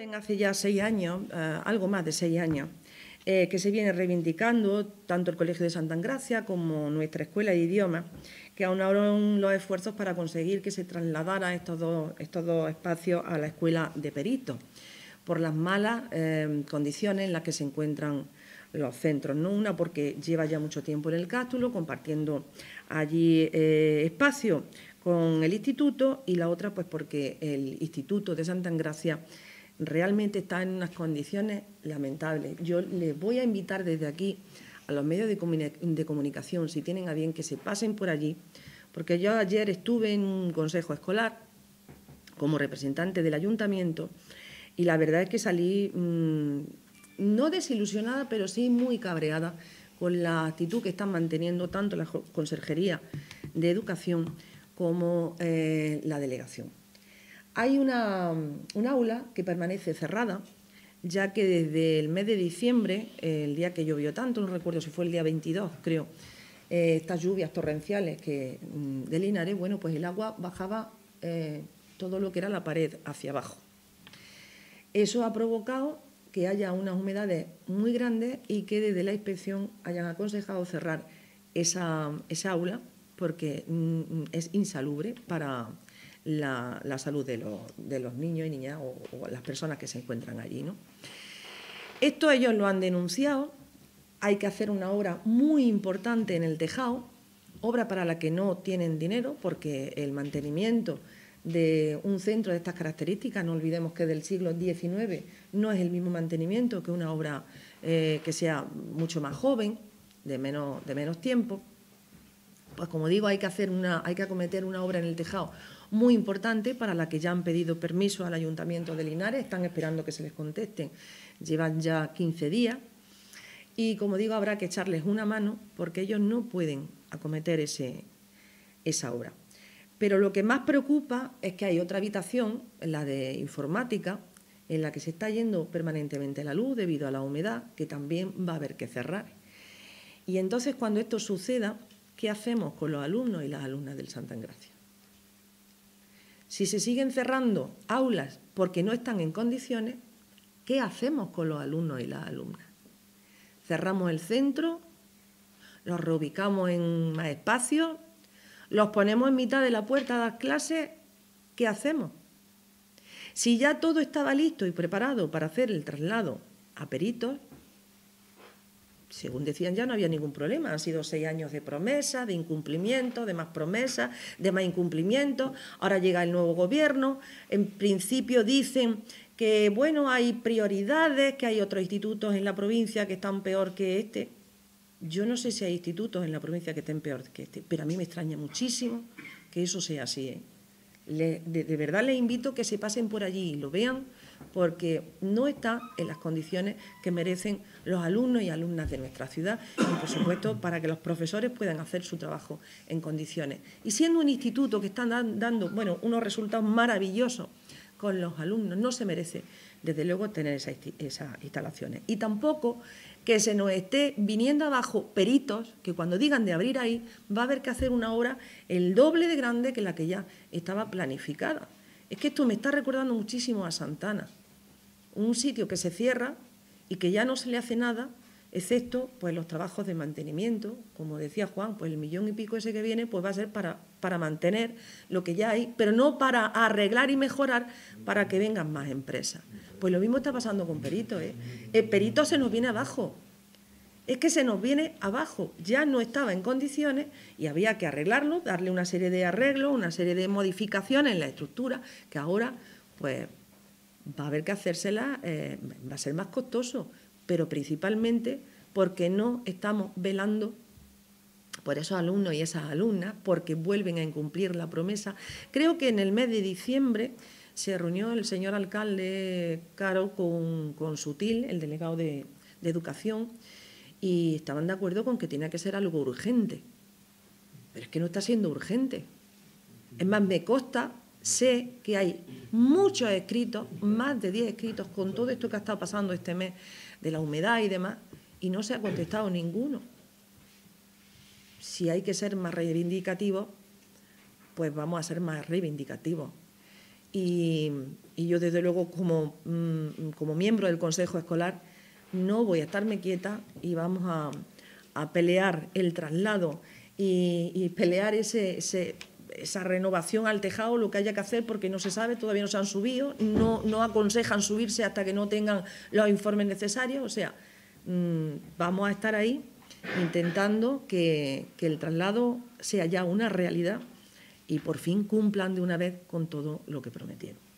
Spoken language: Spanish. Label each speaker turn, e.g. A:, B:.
A: saben, hace ya seis años, eh, algo más de seis años, eh, que se viene reivindicando tanto el Colegio de Santa Engracia como nuestra Escuela de Idiomas, que aunaron los esfuerzos para conseguir que se trasladaran estos dos, estos dos espacios a la Escuela de Peritos, por las malas eh, condiciones en las que se encuentran los centros. ¿no? Una porque lleva ya mucho tiempo en el Cástulo, compartiendo allí espacio con el instituto, y la otra pues porque el Instituto de Santa Engracia realmente está en unas condiciones lamentables. Yo les voy a invitar desde aquí a los medios de, comunicación, si tienen a bien, que se pasen por allí, porque yo ayer estuve en un consejo escolar como representante del ayuntamiento y la verdad es que salí mm, no desilusionada, pero sí muy cabreada con la actitud que están manteniendo tanto la Conserjería de Educación como eh, la delegación. Hay una, un aula que permanece cerrada, ya que desde el mes de diciembre, el día que llovió tanto, no recuerdo si fue el día 22, creo, eh, estas lluvias torrenciales que, mm, de bueno, pues el agua bajaba eh, todo lo que era la pared hacia abajo. Eso ha provocado que haya unas humedades muy grandes y que desde la inspección hayan aconsejado cerrar esa, esa aula porque mm, es insalubre para, la, salud de los, niños y niñas o, las personas que se encuentran allí. ¿no? Esto ellos lo han denunciado, hay que hacer una obra muy importante en el tejado, obra para la que no tienen dinero, porque el mantenimiento de un centro de estas características, no olvidemos que del siglo XIX no es el mismo mantenimiento que una obra eh, que sea mucho más joven, de menos, tiempo. Pues como digo, hay que hacer una, hay que acometer una obra en el tejado muy importante para la que ya han pedido permiso al Ayuntamiento de Linares, están esperando que se les contesten, llevan ya 15 días y como digo habrá que echarles una mano porque ellos no pueden acometer ese, esa obra. Pero lo que más preocupa es que hay otra habitación, la de informática, en la que se está yendo permanentemente la luz debido a la humedad, que también va a haber que cerrar. Y entonces cuando esto suceda, ¿qué hacemos con los alumnos y las alumnas del Santa Engracia? Si se siguen cerrando aulas porque no están en condiciones, ¿qué hacemos con los alumnos y las alumnas? Cerramos el centro, los reubicamos en más espacios, los ponemos en mitad de la puerta de las clases, ¿qué hacemos? Si ya todo estaba listo y preparado para hacer el traslado a peritos, según decían ya, no había ningún problema. Han sido seis años de promesa, de incumplimiento, de más promesas, de más incumplimiento. Ahora llega el nuevo gobierno. En principio dicen que, bueno, hay prioridades, que hay otros institutos en la provincia que están peor que este. Yo no sé si hay institutos en la provincia que estén peor que este, pero a mí me extraña muchísimo que eso sea así. ¿eh? de, de verdad les invito que se pasen por allí y lo vean porque no está en las condiciones que merecen los alumnos y alumnas de nuestra ciudad y, por supuesto, para que los profesores puedan hacer su trabajo en condiciones. Y siendo un instituto que está dando bueno, unos resultados maravillosos con los alumnos, no se merece, desde luego, tener esas, instalaciones. Y tampoco que se nos esté viniendo abajo peritos que cuando digan de abrir ahí va a haber que hacer una obra el doble de grande que la que ya estaba planificada. Es que esto me está recordando muchísimo a Santana, un sitio que se cierra y que ya no se le hace nada, excepto pues los trabajos de mantenimiento, como decía Juan, pues el millón y pico ese que viene pues va a ser para, para mantener lo que ya hay, pero no para arreglar y mejorar para que vengan más empresas. Pues lo mismo está pasando con Perito, ¿eh? El Perito se nos viene abajo, es que se nos viene abajo, ya no estaba en condiciones y había que arreglarlo, darle una serie de arreglos, una serie de modificaciones en la estructura, que ahora pues va a haber que hacérsela, eh, va a ser más costoso, pero principalmente porque no estamos velando por esos alumnos y esas alumnas, porque vuelven a incumplir la promesa. Creo que en el mes de diciembre se reunió el señor alcalde Caro con, con Sutil, el delegado de Educación, y estaban de acuerdo con que tenía que ser algo urgente. Pero es que no está siendo urgente. Es más, me consta, sé que hay muchos escritos, más de 10 escritos, con todo esto que ha estado pasando este mes de la humedad y demás, y no se ha contestado ninguno. Si hay que ser más reivindicativos, pues vamos a ser más reivindicativos. y, yo desde luego como, mm, como, miembro del Consejo Escolar no voy a estarme quieta y vamos a, pelear el traslado y, pelear ese, esa renovación al tejado, lo que haya que hacer, porque no se sabe, todavía no se han subido, no, no aconsejan subirse hasta que no tengan los informes necesarios, o sea, mm, vamos a estar ahí intentando que, que el traslado sea ya una realidad y por fin cumplan de una vez con todo lo que prometieron.